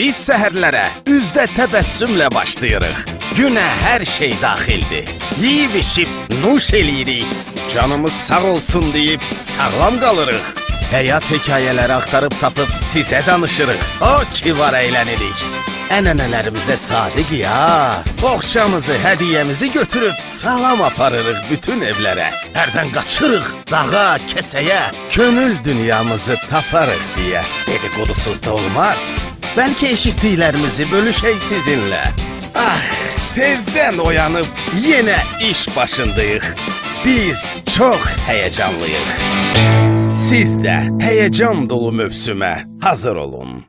Biz səhərlərə üzdə təbəssümlə başlayırıq. Günə hər şey daxildir. Yeyib içib nuş eləyirik. Canımız sağ olsun deyib sağlam qalırıq. Həyat hekayələri axtarıb tapıb sizə danışırıq. O ki var əylənirik. Ənənələrimizə sadiq ya. Boğçamızı, hədiyyəmizi götürüb salam aparırıq bütün evlərə. Hərdən qaçırıq dağa, kəsəyə, könül dünyamızı taparıq deyə. Dediqodusuz da olmaz. Bəlkə eşitdiklərimizi bölüşək sizinlə. Ah, tezdən oyanıb yenə iş başındayıq. Biz çox həyəcanlıyıq. Siz də həyəcan dolu mövsümə hazır olun.